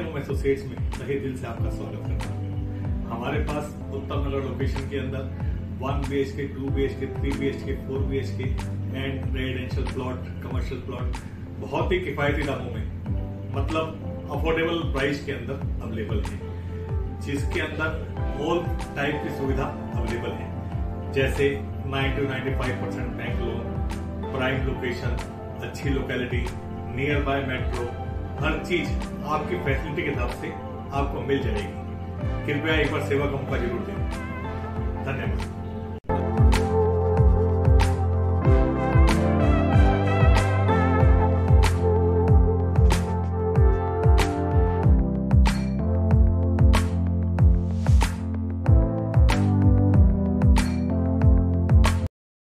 Home Associates में तहे दिल से आपका स्वागत करता हूँ। हमारे पास उत्तम नगर लोकेशन के अंदर one B H K two B H K three B H K four B H K and residential plot commercial plot बहुत ही किफायती दामों में मतलब अफोर्डेबल प्राइस के अंदर अवेलेबल है। जिसके अंदर ऑल टाइप की सुविधा अवेलेबल है। जैसे 90 to 95 percent bank loan prime location अच्छी लोकेलिटी नियर बाय मेट्रो हर चीज़ आपकी फैसिलिटी के हिसाब से आपको मिल जाएगी। कृपया एक बार सेवा का मौका ज़रूर दें। धन्यवाद।